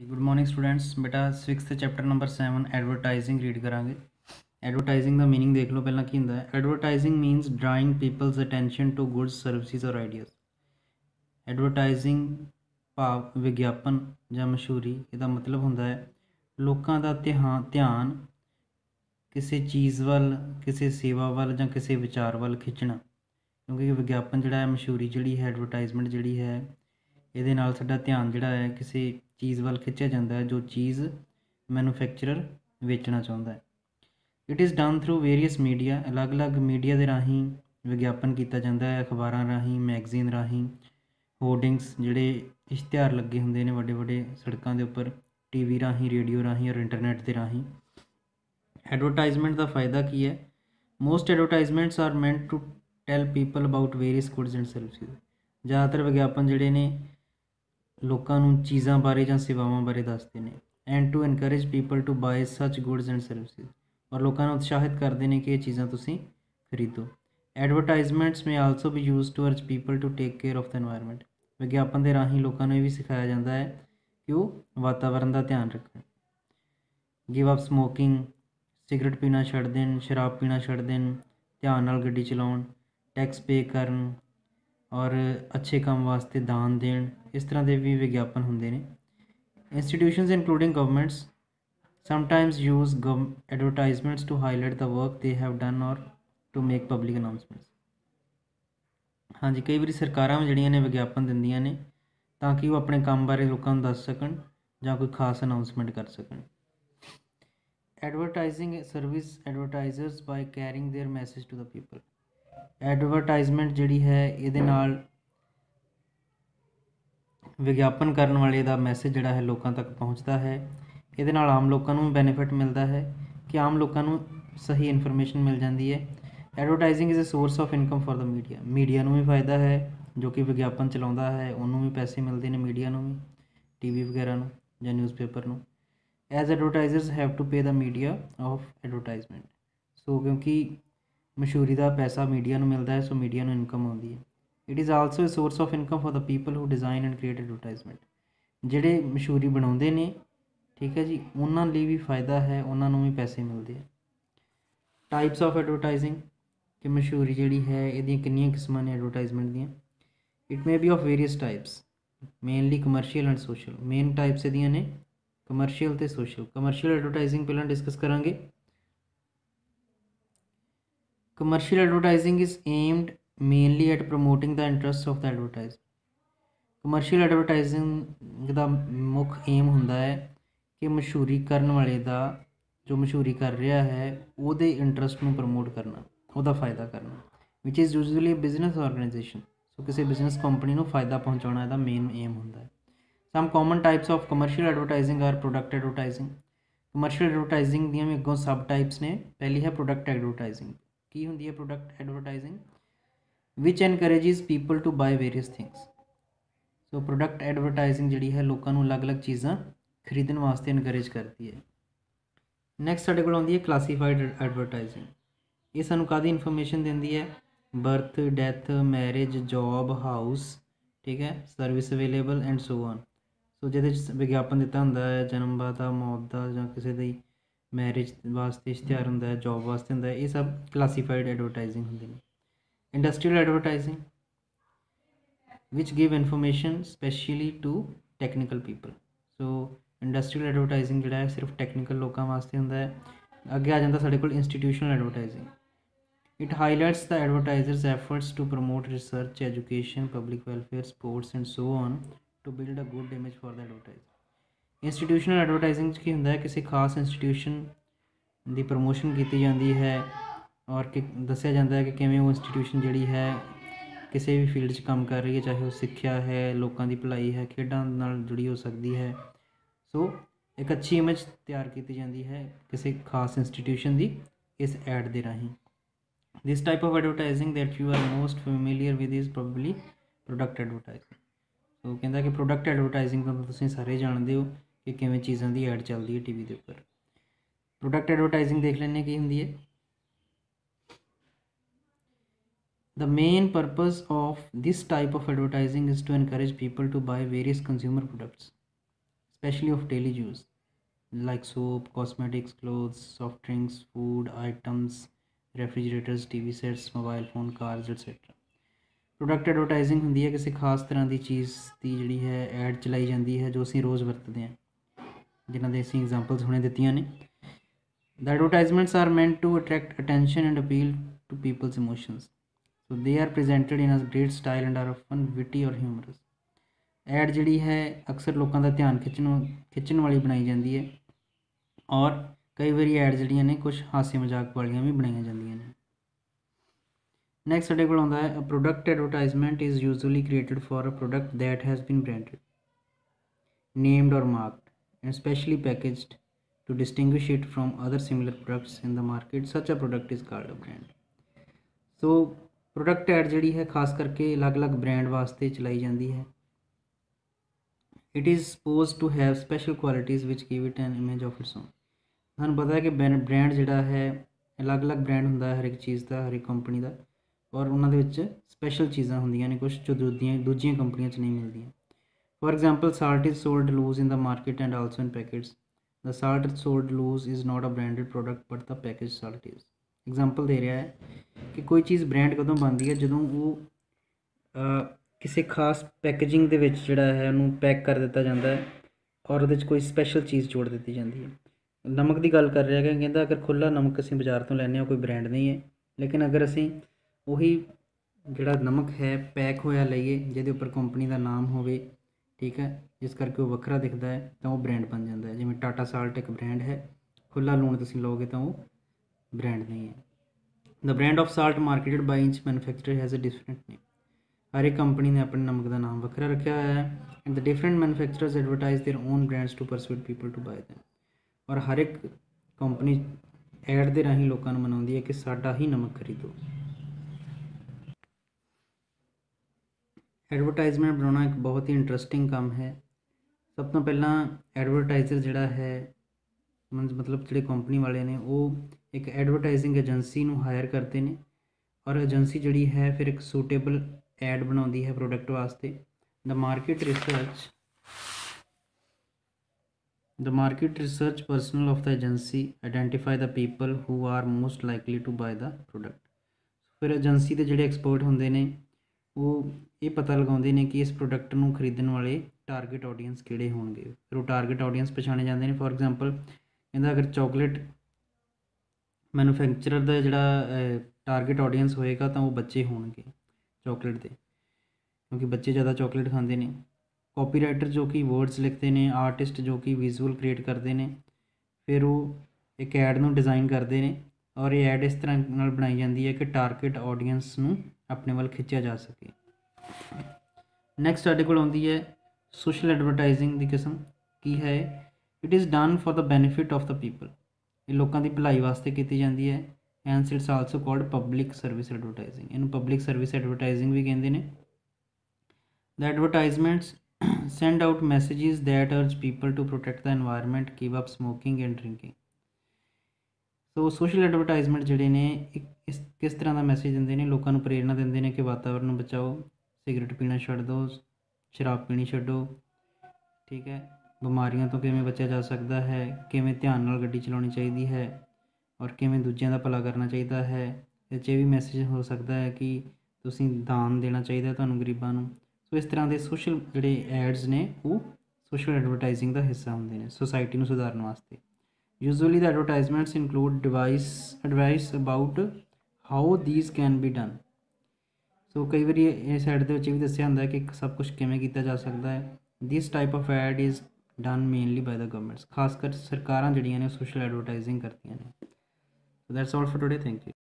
Good morning students ਬੇਟਾ 6th chapter number 7 advertising read ਕਰਾਂਗੇ। Advertising ਦਾ ਮੀਨਿੰਗ ਦੇਖ ਲਓ ਪਹਿਲਾਂ ਕੀ ਹੁੰਦਾ ਹੈ। Advertising means drawing people's attention to goods services ਔਰ ਆਈਡੀਆਜ਼ ਐਡਵਰਟਾਈਜ਼ਿੰਗ ਭਾਵ ਵਿਗਿਆਪਨ ਜਾਂ ਮਸ਼ਹੂਰੀ, ਇਹਦਾ ਮਤਲਬ ਹੁੰਦਾ ਹੈ ਲੋਕਾਂ ਦਾ ਧਿਆਨ ਧਿਆਨ ਕਿਸੇ ਚੀਜ਼ ਵੱਲ, ਕਿਸੇ ਸੇਵਾ ਵੱਲ ਜਾਂ ਕਿਸੇ ਵਿਚਾਰ ਵੱਲ ਖਿੱਚਣਾ। ਕਿਉਂਕਿ ਵਿਗਿਆਪਨ ਜਿਹੜਾ ਹੈ, ਮਸ਼ਹੂਰੀ ਜਿਹੜੀ ਹੈ ਐਡਵਰਟਾਈਜ਼ਮੈਂਟ ਜਿਹੜੀ ਹੈ ਇਹਦੇ ਨਾਲ ਸਾਡਾ ਧਿਆਨ ਜਿਹੜਾ ਹੈ ਕਿਸੇ ਚੀਜ਼ ਵੱਲ ਖਿੱਚਿਆ ਜਾਂਦਾ ਹੈ ਜੋ ਚੀਜ਼ ਮੈਨੂਫੈਕਚਰਰ ਵੇਚਣਾ ਚਾਹੁੰਦਾ ਹੈ। It is done through various media ਅਲੱਗ-ਅਲੱਗ ਮੀਡੀਆ ਦੇ ਰਾਹੀਂ ਵਿਗਿਆਪਨ ਕੀਤਾ ਜਾਂਦਾ ਹੈ, ਅਖਬਾਰਾਂ ਰਾਹੀਂ ਮੈਗਜ਼ੀਨ ਰਾਹੀਂ ਹੋਰਡਿੰਗਸ ਜਿਹੜੇ ਇਸ਼ਤਿਹਾਰ ਲੱਗੇ ਹੁੰਦੇ ਨੇ ਵੱਡੇ ਵੱਡੇ ਸੜਕਾਂ ਦੇ ਉੱਪਰ ਟੀਵੀ ਰਾਹੀਂ ਰੇਡੀਓ ਰਾਹੀਂ ਔਰ ਇੰਟਰਨੈਟ ਦੇ ਰਾਹੀਂ। ਐਡਵਰਟਾਈਜ਼ਮੈਂਟ ਦਾ ਫਾਇਦਾ ਕੀ ਹੈ? Most advertisements are meant to tell people about various goods and services ਜ਼ਿਆਦਾਤਰ ਵਿਗਿਆਪਨ ਜਿਹੜੇ ਨੇ ਲੋਕਾਂ ਨੂੰ ਚੀਜ਼ਾਂ ਬਾਰੇ ਜਾਂ ਸੇਵਾਵਾਂ ਬਾਰੇ ਦੱਸਦੇ ਨੇ and to encourage people to buy such goods and services ਔਰ ਲੋਕਾਂ ਨੂੰ ਉਤਸ਼ਾਹਿਤ ਕਰਦੇ ਨੇ ਕਿ ਇਹ ਚੀਜ਼ਾਂ ਤੁਸੀਂ ਖਰੀਦੋ। Advertisements may also be used to urge people to take care of the environment ਵਿਗਿਆਪਨ ਦੇ ਰਾਹੀਂ ਲੋਕਾਂ ਨੂੰ ਇਹ ਵੀ ਸਿਖਾਇਆ ਜਾਂਦਾ ਹੈ ਕਿ ਉਹ ਵਾਤਾਵਰਨ ਦਾ ਧਿਆਨ ਰੱਖਣ। ਗਿਵ ਅਪ ਸਮੋਕਿੰਗ ਸਿਗਰਟ ਪੀਣਾ ਛੱਡ ਦੇਣ, ਸ਼ਰਾਬ ਪੀਣਾ ਛੱਡ ਦੇਣ, ਧਿਆਨ ਨਾਲ ਗੱਡੀ ਚਲਾਉਣ ਟੈਕਸ ਪੇ ਕਰਨ ਔਰ ਅੱਛੇ ਕੰਮ ਵਾਸਤੇ ਦਾਨ ਦੇਣ ਇਸ ਤਰ੍ਹਾਂ ਦੇ ਵੀ ਵਿਗਿਆਪਨ ਹੁੰਦੇ ਨੇ institutions including governments sometimes use advertisements to highlight the work they have done or to make public announcements ਹਾਂਜੀ ਕਈ ਵਾਰੀ ਸਰਕਾਰਾਂ ਜਿਹੜੀਆਂ ਨੇ ਵਿਗਿਆਪਨ ਦਿੰਦੀਆਂ ਨੇ ਤਾਂ ਕਿ ਉਹ ਆਪਣੇ ਕੰਮ ਬਾਰੇ ਲੋਕਾਂ ਨੂੰ ਦੱਸ ਸਕਣ ਜਾਂ ਕੋਈ ਖਾਸ ਅਨਾਉਂਸਮੈਂਟ ਕਰ ਸਕਣ advertising service advertisers by carrying their message to the people advertisement ਜਿਹੜੀ ਹੈ ਇਹਦੇ ਨਾਲ ਵਿਗਿਆਪਨ ਕਰਨ ਵਾਲੇ ਦਾ ਮੈਸੇਜ ਜਿਹੜਾ ਹੈ ਲੋਕਾਂ ਤੱਕ ਪਹੁੰਚਦਾ ਹੈ। ਇਹਦੇ ਨਾਲ ਆਮ ਲੋਕਾਂ ਨੂੰ ਬੈਨੀਫਿਟ ਮਿਲਦਾ ਹੈ ਕਿ ਆਮ ਲੋਕਾਂ ਨੂੰ ਸਹੀ ਇਨਫੋਰਮੇਸ਼ਨ ਮਿਲ ਜਾਂਦੀ ਹੈ। Advertising is a source of income for the media media ਨੂੰ ਵੀ ਫਾਇਦਾ ਹੈ ਜੋ ਕਿ ਵਿਗਿਆਪਨ ਚਲਾਉਂਦਾ ਹੈ, ਉਹਨੂੰ ਵੀ ਪੈਸੇ ਮਿਲਦੇ ਨੇ ਮੀਡੀਆ ਨੂੰ ਵੀ ਟੀਵੀ ਵਗੈਰਾ ਨੂੰ ਜਾਂ ਨਿਊਜ਼ਪੇਪਰ ਨੂੰ। As advertisers have to pay the media of advertisement so ਕਿਉਂਕਿ ਮਸ਼ਹੂਰੀ ਦਾ ਪੈਸਾ ਮੀਡੀਆ ਨੂੰ ਮਿਲਦਾ ਹੈ, ਸੋ ਮੀਡੀਆ ਨੂੰ ਇਨਕਮ ਆਉਂਦੀ ਹੈ। It is also a source of income for the people who design and create advertisement ਜਿਹੜੇ ਮਸ਼ਹੂਰੀ ਬਣਾਉਂਦੇ ਨੇ, ਠੀਕ ਹੈ ਜੀ, ਉਹਨਾਂ ਲਈ ਵੀ ਫਾਇਦਾ ਹੈ, ਉਹਨਾਂ ਨੂੰ ਵੀ ਪੈਸੇ ਮਿਲਦੇ ਆ। ਟਾਈਪਸ ਆਫ ਐਡਵਰਟਾਈਜ਼ਿੰਗ ਕਿ ਮਸ਼ਹੂਰੀ ਜਿਹੜੀ ਹੈ, ਇਹਦੀਆਂ ਕਿੰਨੀਆਂ ਕਿਸਮਾਂ ਨੇ ਐਡਵਰਟਾਈਜ਼ਮੈਂਟ ਦੀਆਂ। It may be of various types mainly commercial and social main types ਇਹਦੀਆਂ ਨੇ ਕਮਰਸ਼ੀਅਲ ਤੇ ਸੋਸ਼ਲ ਕਮਰਸ਼ੀਅਲ ਐਡਵਰਟਾਈਜ਼ਿੰਗ ਪਹਿਲਾਂ ਡਿਸਕਸ ਕਰਾਂਗੇ। Commercial advertising is aimed mainly at promoting the interests of the advertiser. Commercial advertising ਦਾ ਮੁੱਖ aim ਹੁੰਦਾ ਹੈ ਕਿ ਮਸ਼ਹੂਰੀ ਕਰਨ ਵਾਲੇ ਦਾ, ਜੋ ਮਸ਼ਹੂਰੀ ਕਰ ਰਿਹਾ ਹੈ, ਉਹਦੇ ਇੰਟਰਸਟ ਨੂੰ ਪ੍ਰਮੋਟ ਕਰਨਾ, ਉਹਦਾ ਫਾਇਦਾ ਕਰਨਾ which is usually business organisation so ਕਿਸੇ ਬਿਜ਼ਨਸ ਕੰਪਨੀ ਨੂੰ ਫਾਇਦਾ ਪਹੁੰਚਾਉਣਾ ਇਹਦਾ ਮੇਨ ਏਮ ਹੁੰਦਾ ਹੈ। Some common types of commercial advertising are product advertising commercial advertising ਦੀਆਂ ਵੀ ਅੱਗੋਂ ਸਬ ਟਾਈਪਸ ਨੇ। ਪਹਿਲੀ ਹੈ ਪ੍ਰੋਡਕਟ ਐਡਵਰਟਾਈਜ਼ਿੰਗ ਕੀ ਹੁੰਦੀ ਹੈ product advertising which encourages people to buy various things so product advertising ਜਿਹੜੀ ਹੈ ਲੋਕਾਂ ਨੂੰ ਅਲੱਗ-ਅਲੱਗ ਚੀਜ਼ਾਂ ਖਰੀਦਣ ਵਾਸਤੇ ਐਨਕਰੇਜ ਕਰਦੀ ਹੈ। ਨੈਕਸਟ ਸਾਡੇ ਕੋਲ ਆਉਂਦੀ ਹੈ ਕਲਾਸੀਫਾਈਡ ਐਡਵਰਟਾਈਜ਼ਿੰਗ ਇਹ ਸਾਨੂੰ ਕਾਦੀ ਇਨਫੋਰਮੇਸ਼ਨ ਦਿੰਦੀ ਹੈ? Birth death marriage job house ਠੀਕ ਹੈ service available and so on so ਜਿਹਦੇ ਵਿੱਚ ਵਿਗਿਆਪਨ ਦਿੱਤਾ ਹੁੰਦਾ ਹੈ ਜਨਮ ਦਾ ਮੌਤ ਦਾ ਜਾਂ ਕਿਸੇ ਦੀ ਮੈਰਿਜ ਵਾਸਤੇ, ਇਸ਼ਤਿਹਾਰ ਹੁੰਦਾ ਜੋਬ ਵਾਸਤੇ ਹੁੰਦਾ ਇਹ ਸਭ ਕਲਾਸੀਫਾਈਡ ਐਡਵਰਟਾਈਜ਼ਿੰਗ ਹੁੰਦੇ ਨੇ। Industrial advertising which give information specially to technical people. So industrial advertising ਜਿਹੜਾ ਹੈ, ਸਿਰਫ ਟੈਕਨੀਕਲ ਲੋਕਾਂ ਵਾਸਤੇ ਹੁੰਦਾ ਹੈ। ਅੱਗੇ ਆ ਜਾਂਦਾ ਸਾਡੇ ਕੋਲ institutional advertising it highlights the advertiser's efforts to promote research education public welfare sports and so on to build a good image for the advertiser institutional advertising 'ਚ ਕੀ ਹੁੰਦਾ ਹੈ? ਕਿਸੇ ਖਾਸ ਇੰਸਟੀਟਿਊਸ਼ਨ ਦੀ ਪ੍ਰਮੋਸ਼ਨ ਕੀਤੀ ਜਾਂਦੀ ਹੈ ਔਰ ਕਿ ਦੱਸਿਆ ਜਾਂਦਾ ਹੈ ਕਿ ਕਿਵੇਂ ਉਹ ਇੰਸਟੀਟਿਊਸ਼ਨ ਜਿਹੜੀ ਹੈ ਕਿਸੇ ਵੀ ਫੀਲਡ 'ਚ ਕੰਮ ਕਰ ਰਹੀ ਹੈ, ਚਾਹੇ ਉਹ ਸਿੱਖਿਆ ਹੈ, ਲੋਕਾਂ ਦੀ ਭਲਾਈ ਹੈ, ਖੇਡਾਂ ਨਾਲ ਜੁੜੀ ਹੋ ਸਕਦੀ ਹੈ। ਸੋ ਇੱਕ ਅੱਛੀ ਇਮੇਜ ਤਿਆਰ ਕੀਤੀ ਜਾਂਦੀ ਹੈ ਕਿਸੇ ਖਾਸ ਇੰਸਟੀਟਿਊਸ਼ਨ ਦੀ ਇਸ ਐਡ ਦੇ ਰਾਹੀਂ। This type of advertising that you are most familiar with is probably product advertising. ਸੋ ਕਹਿੰਦਾ ਕਿ ਪ੍ਰੋਡਕਟ ਐਡਵਰਟਾਈਜ਼ਿੰਗ ਤਾਂ ਤੁਸੀਂ ਸਾਰੇ ਜਾਣਦੇ ਹੋ। ਕਿ ਕਿਵੇਂ ਚੀਜ਼ਾਂ ਦੀ ਐਡ ਚੱਲਦੀ ਹੈ ਟੀਵੀ ਦੇ ਉੱਪਰ ਪ੍ਰੋਡਕਟ ਐਡਵਰਟਾਈਜ਼ਿੰਗ ਦੇਖ ਲੈਣੇ ਕੀ ਹੁੰਦੀ ਹੈ The main purpose of this type of advertising is to encourage people to buy various consumer products, especially of daily use like soap cosmetics clothes soft drinks food items refrigerators tv sets mobile phone cars etc product advertising ਹੁੰਦੀ ਹੈ ਕਿਸੇ ਖਾਸ ਤਰ੍ਹਾਂ ਦੀ ਚੀਜ਼ ਦੀ ਜਿਹੜੀ ਹੈ add ਚਲਾਈ ਜਾਂਦੀ ਹੈ ਜੋ ਅਸੀਂ ਰੋਜ਼ ਵਰਤਦੇ ਹਾਂ ਜਿਨ੍ਹਾਂ ਦੇ ਅਸੀਂ ਐਗਜ਼ਾਮਪਲਸ ਹੁਣੇ ਦਿੱਤੀਆਂ ਨੇ the advertisements are meant to attract attention and appeal to people's emotions so they are presented in a great style and are often witty or humorous ad ਜਿਹੜੀ ਹੈ ਅਕਸਰ ਲੋਕਾਂ ਦਾ ਧਿਆਨ ਖਿੱਚਣ ਖਿੱਚਣ ਵਾਲੀ ਬਣਾਈ ਜਾਂਦੀ ਹੈ ਔਰ ਕਈ ਵਾਰੀ ਐਡ ਜਿਹੜੀਆਂ ਨੇ ਕੁਝ ਹਾਸੇ ਮਜ਼ਾਕ ਵਾਲੀਆਂ ਵੀ ਬਣਾਈਆਂ ਜਾਂਦੀਆਂ ਨੇ ਨੈਕਸਟ ਸਾਡੇ ਕੋਲ ਆਉਂਦਾ ਹੈ a product advertisement is usually created for a product that has been branded named ਔਰ marked and specially packaged to distinguish it from other similar products in the market, such a product is called a brand so product ad ਜਿਹੜੀ ਹੈ ਖਾਸ ਕਰਕੇ ਅਲੱਗ-ਅਲੱਗ brand ਵਾਸਤੇ ਚਲਾਈ ਜਾਂਦੀ ਹੈ it is suppose to have special qualities which give it an image of its own. ਤੁਹਾਨੂੰ ਪਤਾ ਹੈ ਕਿ ਬ੍ਰਾਂਡ ਜਿਹੜਾ ਹੈ ਅਲੱਗ-ਅਲੱਗ ਬ੍ਰਾਂਡ ਹੁੰਦਾ ਹੈ ਹਰ ਇੱਕ ਚੀਜ਼ ਦਾ ਹਰ ਇੱਕ ਕੰਪਨੀ ਦਾ, ਔਰ ਉਹਨਾਂ ਦੇ ਵਿੱਚ ਸਪੈਸ਼ਲ ਚੀਜ਼ਾਂ ਹੁੰਦੀਆਂ ਨੇ ਕੁਝ ਜੋ ਦੂਜੀਆਂ ਦੂਜੀਆਂ ਕੰਪਨੀਆਂ 'ਚ ਨਹੀਂ ਮਿਲਦੀਆਂ। For example salt is sold loose in the market and also in packets the salt sold loose is not a branded product, but the packaged salt is. Example ਦੇ ਰਿਹਾ ਹੈ ਕਿ ਕੋਈ ਚੀਜ਼ ਬ੍ਰਾਂਡ ਕਦੋਂ ਬਣਦੀ ਹੈ? ਜਦੋਂ ਉਹ ਕਿਸੇ ਖਾਸ ਪੈਕੇਜਿੰਗ ਦੇ ਵਿੱਚ ਜਿਹੜਾ ਹੈ, ਉਹਨੂੰ ਪੈਕ ਕਰ ਦਿੱਤਾ ਜਾਂਦਾ ਹੈ ਔਰ ਉਹਦੇ ਵਿੱਚ ਕੋਈ ਸਪੈਸ਼ਲ ਚੀਜ਼ ਜੋੜ ਦਿੱਤੀ ਜਾਂਦੀ ਹੈ। ਨਮਕ ਦੀ ਗੱਲ ਕਰ ਰਿਹਾ ਹੈ ਕਹਿੰਦਾ ਅਗਰ ਖੁੱਲਾ ਨਮਕ ਅਸੀਂ ਬਾਜ਼ਾਰ ਤੋਂ ਲੈਨੇ ਹਾਂ ਕੋਈ ਬ੍ਰਾਂਡ ਨਹੀਂ ਹੈ। ਲੇਕਿਨ ਅਗਰ ਅਸੀਂ ਉਹੀ ਜਿਹੜਾ ਨਮਕ ਹੈ ਪੈਕ ਹੋਇਆ ਲਈਏ, ਜਿਹਦੇ ਉੱਪਰ ਕੰਪਨੀ ਦਾ ਨਾਮ ਹੋਵੇ ਠੀਕ ਹੈ ਜਿਸ ਕਰਕੇ ਉਹ ਵੱਖਰਾ ਦਿਖਦਾ ਹੈ ਤਾਂ ਉਹ ਬ੍ਰਾਂਡ ਬਣ ਜਾਂਦਾ ਹੈ ਜਿਵੇਂ ਟਾਟਾ ਸਾਲਟ ਇੱਕ ਬ੍ਰਾਂਡ ਹੈ ਖੁੱਲਾ ਲੂਣ ਤੁਸੀਂ ਲਓਗੇ ਤਾਂ ਉਹ ਬ੍ਰਾਂਡ ਨਹੀਂ ਹੈ the brand of salt marketed by each manufacturer has a different name ਹਰ ਇੱਕ ਕੰਪਨੀ ਨੇ ਆਪਣੇ ਨਮਕ ਦਾ ਨਾਮ ਵੱਖਰਾ ਰੱਖਿਆ ਹੋਇਆ ਹੈ and the different manufacturers advertise their own brands to persuade people to buy them ਔਰ ਹਰ ਇੱਕ ਕੰਪਨੀ ਐਡ ਦੇ ਰਾਹੀਂ ਲੋਕਾਂ ਨੂੰ ਮਨਾਉਂਦੀ ਹੈ ਕਿ ਸਾਡਾ ਹੀ ਨਮਕ ਖਰੀਦੋ ਐਡਵਰਟਾਈਜ਼ਮੈਂਟ ਬਣਾਉਣਾ ਇੱਕ ਬਹੁਤ ਹੀ ਇੰਟਰਸਟਿੰਗ ਕੰਮ ਹੈ ਸਭ ਤੋਂ ਪਹਿਲਾਂ ਐਡਵਰਟਾਈਜ਼ਰ ਜਿਹੜਾ ਹੈ, ਮਤਲਬ ਜਿਹੜੇ ਕੰਪਨੀ ਵਾਲੇ ਨੇ, ਉਹ ਇੱਕ ਐਡਵਰਟਾਈਜ਼ਿੰਗ ਏਜੰਸੀ ਨੂੰ ਹਾਇਰ ਕਰਦੇ ਨੇ ਔਰ ਏਜੰਸੀ ਜਿਹੜੀ ਹੈ ਫਿਰ ਇੱਕ ਸੂਟੇਬਲ ਐਡ ਬਣਾਉਂਦੀ ਹੈ ਪ੍ਰੋਡਕਟ ਵਾਸਤੇ the market research The market research personnel of the agency identify the people who are most likely to buy the product. ਫਿਰ ਏਜੰਸੀ ਦੇ ਜਿਹੜੇ ਐਕਸਪਰਟ ਹੁੰਦੇ ਨੇ ਉਹ ਇਹ ਪਤਾ ਲਗਾਉਂਦੇ ਨੇ ਕਿ ਇਸ ਪ੍ਰੋਡਕਟ ਨੂੰ ਖਰੀਦਣ ਵਾਲੇ ਟਾਰਗੇਟ ਆਡੀਅנס ਕਿਹੜੇ ਹੋਣਗੇ। ਫਿਰ ਉਹ ਟਾਰਗੇਟ ਆਡੀਅנס ਪਛਾਣੇ ਜਾਂਦੇ ਨੇ। ਫੋਰ ਐਗਜ਼ਾਮਪਲ ਕਹਿੰਦਾ ਅਗਰ ਚਾਕਲੇਟ ਮੈਨੂਫੈਕਚਰਰ ਦਾ ਜਿਹੜਾ ਟਾਰਗੇਟ ਆਡੀਅנס ਹੋਏਗਾ ਤਾਂ ਉਹ ਬੱਚੇ ਹੋਣਗੇ ਚਾਕਲੇਟ ਦੇ। ਕਿਉਂਕਿ ਬੱਚੇ ਜ਼ਿਆਦਾ ਚਾਕਲੇਟ ਖਾਂਦੇ ਨੇ। ਕਾਪੀਰਾਈਟਰ ਜੋ ਕਿ ਵਰਡਸ ਲਿਖਦੇ ਨੇ ਆਰਟਿਸਟ ਜੋ ਕਿ ਵਿਜ਼ੂਅਲ ਕ੍ਰੀਏਟ ਕਰਦੇ ਨੇ, ਫਿਰ ਉਹ ਇੱਕ ਐਡ ਨੂੰ ਡਿਜ਼ਾਈਨ ਕਰਦੇ ਨੇ ਔਰ ਇਹ ਐਡ ਇਸ ਤਰ੍ਹਾਂ ਨਾਲ ਬਣਾਈ ਜਾਂਦੀ ਹੈ ਕਿ ਟਾਰਗੇਟ ਆਡੀਅנס ਨੂੰ ਆਪਣੇ ਵੱਲ ਖਿੱਚਿਆ ਜਾ ਸਕੇ। ਨੈਕਸਟ ਸਾਡੇ ਕੋਲ ਆਉਂਦੀ ਹੈ ਸੋਸ਼ਲ ਐਡਵਰਟਾਈਜ਼ਿੰਗ ਦੀ ਕਿਸਮ। ਕੀ ਹੈ it is done for the benefit of the people ਇਹ ਲੋਕਾਂ ਦੀ ਭਲਾਈ ਵਾਸਤੇ ਕੀਤੀ ਜਾਂਦੀ ਹੈ। And it's also called public service advertising ਇਹਨੂੰ ਪਬਲਿਕ ਸਰਵਿਸ ਐਡਵਰਟਾਈਜ਼ਿੰਗ ਵੀ ਕਹਿੰਦੇ ਨੇ। The advertisements send out messages that urge people to protect the environment, give up smoking and drinking so social advertisement ਜਿਹੜੇ ਨੇ ਇਸ, ਕਿਸ ਤਰ੍ਹਾਂ ਦਾ ਮੈਸੇਜ ਦਿੰਦੇ ਨੇ, ਲੋਕਾਂ ਨੂੰ ਪ੍ਰੇਰਣਾ ਦਿੰਦੇ ਨੇ ਕਿ ਵਾਤਾਵਰਨ ਨੂੰ ਬਚਾਓ ਸਿਗਰਟ ਪੀਣਾ ਛੱਡ ਦਿਓ ਸ਼ਰਾਬ ਪੀਣੀ ਛੱਡੋ, ਠੀਕ ਹੈ? ਬਿਮਾਰੀਆਂ ਤੋਂ ਕਿਵੇਂ ਬਚਿਆ ਜਾ ਸਕਦਾ ਹੈ, ਕਿਵੇਂ ਧਿਆਨ ਨਾਲ ਗੱਡੀ ਚਲਾਉਣੀ ਚਾਹੀਦੀ ਹੈ, ਔਰ ਕਿਵੇਂ ਦੂਜਿਆਂ ਦਾ ਭਲਾ ਕਰਨਾ ਚਾਹੀਦਾ ਹੈ ਇਹ 'ਚ ਵੀ ਮੈਸੇਜ ਹੋ ਸਕਦਾ ਹੈ ਕਿ ਤੁਸੀਂ ਦਾਨ ਦੇਣਾ ਚਾਹੀਦਾ ਤੁਹਾਨੂੰ ਗਰੀਬਾਂ ਨੂੰ। ਸੋ ਇਸ ਤਰ੍ਹਾਂ ਦੇ ਸੋਸ਼ਲ ਜਿਹੜੇ ਐਡਸ ਨੇ, ਉਹ ਸੋਸ਼ਲ ਐਡਵਰਟਾਈਜ਼ਿੰਗ ਦਾ ਹਿੱਸਾ ਹੁੰਦੇ ਨੇ ਸੋਸਾਇਟੀ ਨੂੰ ਸੁਧਾਰਨ ਵਾਸਤੇ। Usually the advertisements include device advice about how these can be done so ਕਈ ਵਾਰੀ ਇਹ ਸਾਈਡ ਦੇ ਵਿੱਚ ਵੀ ਦੱਸਿਆ ਹੁੰਦਾ ਕਿ ਸਭ ਕੁਝ ਕਿਵੇਂ ਕੀਤਾ ਜਾ ਸਕਦਾ ਹੈ this type of ad is done mainly by the governments ਖਾਸ ਕਰ ਸਰਕਾਰਾਂ ਜਿਹੜੀਆਂ ਨੇ ਸੋਸ਼ਲ ਐਡਵਰਟਾਈਜ਼ਿੰਗ ਕਰਦੀਆਂ ਨੇ so that's all for today thank you